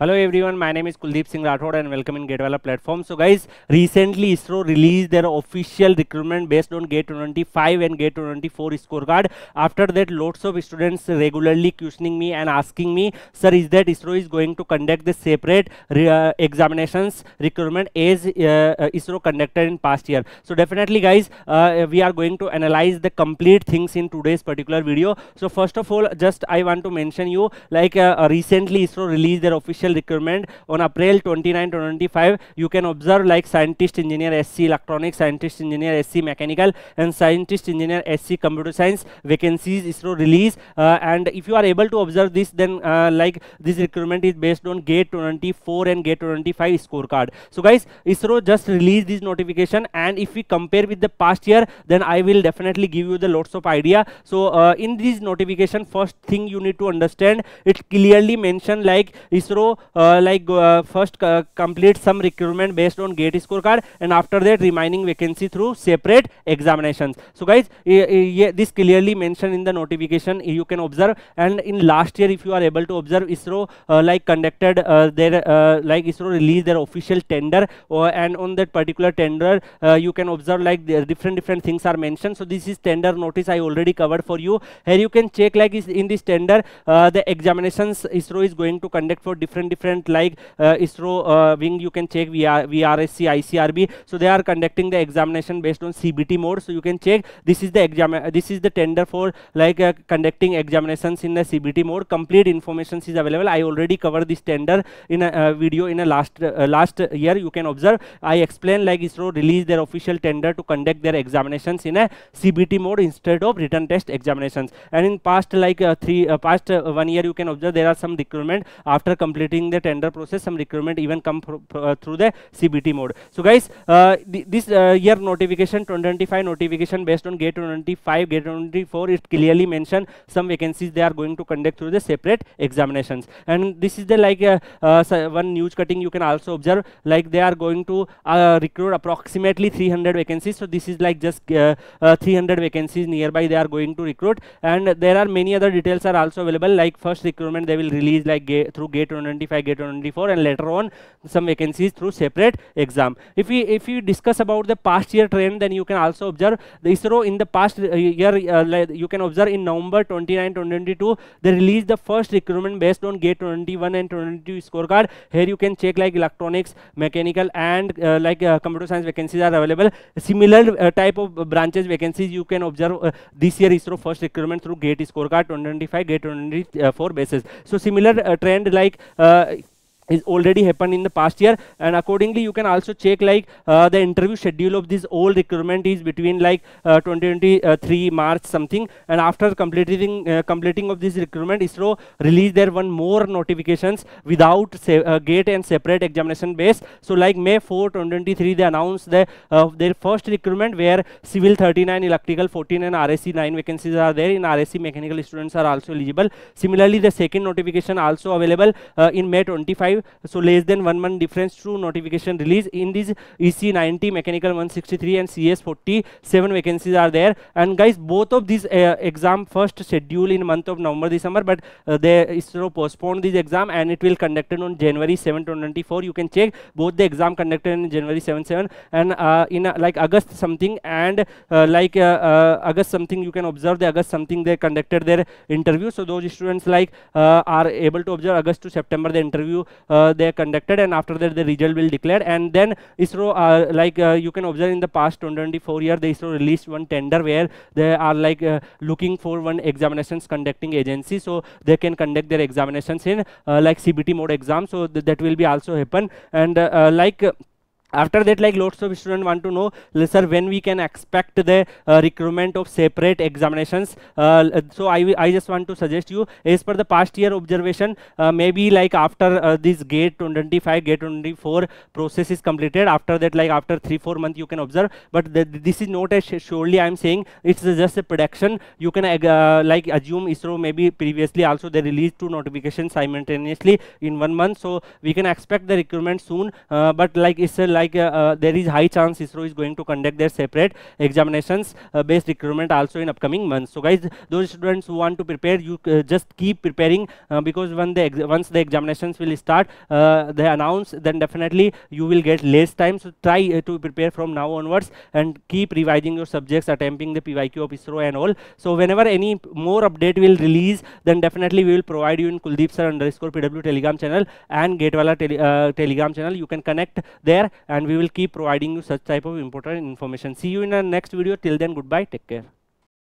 Hello everyone, my name is Kuldeep Singh Rathod and welcome in GATE Wallah platform. So guys, recently ISRO released their official recruitment based on GATE 25 and GATE 24 scorecard. After that, lots of students regularly questioning me and asking me, sir, is that ISRO is going to conduct the separate uh, examinations recruitment as uh, uh, ISRO conducted in past year. So definitely guys, uh, we are going to analyze the complete things in today's particular video. So first of all, just I want to mention you like uh, recently ISRO released their official requirement on April 29 to 25 you can observe like scientist engineer SC electronics scientist engineer SC mechanical and scientist engineer SC computer science vacancies ISRO release uh, and if you are able to observe this then uh, like this requirement is based on gate 24 and gate 25 scorecard. So guys ISRO just released this notification and if we compare with the past year then I will definitely give you the lots of idea. So uh, in this notification first thing you need to understand it clearly mentioned like ISRO uh, like uh, first uh, complete some recruitment based on gate scorecard and after that remaining vacancy through separate examinations. So guys this clearly mentioned in the notification you can observe. And in last year if you are able to observe isro like conducted their like isro released their official tender and on that particular tender you can observe like different different things are mentioned. So this is tender notice i already covered for you. Here you can check like in this tender the examinations isro is going to conduct for different different different like uh, ISRO uh, wing you can check VR, VRSC, ICRB. So they are conducting the examination based on CBT mode. So you can check this is the exam uh, this is the tender for like uh, conducting examinations in the CBT mode. Complete information is available. I already covered this tender in a video in a last last year. You can observe I explained like ISRO released their official tender to conduct their examinations in a CBT mode instead of written test examinations. And in past like three past one year you can observe there are some requirement after completing completing the tender process some recruitment even come uh, through the cbt mode. So guys uh, th this uh, year notification 2025 notification based on gate 25 gate 24 it clearly mentioned some vacancies they are going to conduct through the separate examinations. And this is the like one news cutting you can also observe like they are going to recruit approximately 300 vacancies. So this is like just 300 vacancies nearby they are going to recruit. And there are many other details are also available like first recruitment they will release like through gate 25 gate 24 and later on some vacancies through separate exam. If we if you discuss about the past year trend then you can also observe the isro in the past uh, year uh, you can observe in november 29 2022 they released the first recruitment based on gate 21 and 22 scorecard. Here you can check like electronics mechanical and uh, like uh, computer science vacancies are available. Similar uh, type of branches vacancies you can observe uh, this year isro first recruitment through gate scorecard 2025 gate 24 basis. So similar trend like uh, is already happened in the past year. And accordingly you can also check like uh, the interview schedule of this old recruitment is between like uh, 2023 march something. And after completing uh, completing of this recruitment isro released their one more notifications without uh, gate and separate examination base. So like may 4 2023 they announced the, uh, their first recruitment where civil 39 electrical 14 and rsc 9 vacancies are there. In rsc mechanical students are also eligible. Similarly the second notification also available uh, in may 25 so less than one month difference to notification release. In this ec 90 mechanical 163 and cs 47 vacancies are there. And guys both of these uh, exam first schedule in month of november december but uh, they isro postponed this exam and it will conducted on january 7 2024 you can check both the exam conducted in january 7 7 and uh, in uh, like august something and uh, like uh, uh, august something you can observe the august something they conducted their interview. So those students like are able to observe august to september the interview uh, they are conducted and after that the result will declare and then ISRO uh, like uh, you can observe in the past 2024 year the ISRO released one tender where they are like looking for one examinations conducting agency. So they can conduct their examinations in like CBT mode exam. So th that will be also happen. And like after that like lots of students want to know sir when we can expect the uh, recruitment of separate examinations? Uh, so I, I just want to suggest you as per the past year observation uh, maybe like after uh, this gate 25 gate 24 process is completed after that like after 3 4 months you can observe but the, this is not as surely i am saying it's just a prediction. You can uh, like assume isro maybe previously also they released two notifications simultaneously in one month so we can expect the recruitment soon uh, but like it's a like like uh, uh, there is high chance ISRO is going to conduct their separate examinations uh, based recruitment also in upcoming months. So guys, those students who want to prepare, you just keep preparing because when the once the examinations will start, they announce, then definitely you will get less time. So try to prepare from now onwards and keep revising your subjects, attempting the PYQ of ISRO and all. So whenever any more update will release, then definitely we will provide you in Kuldeep sir underscore PW Telegram channel and GATE Wallah uh, Telegram channel. You can connect there and we will keep providing you such type of important information. See you in our next video. Till then, goodbye. Take care.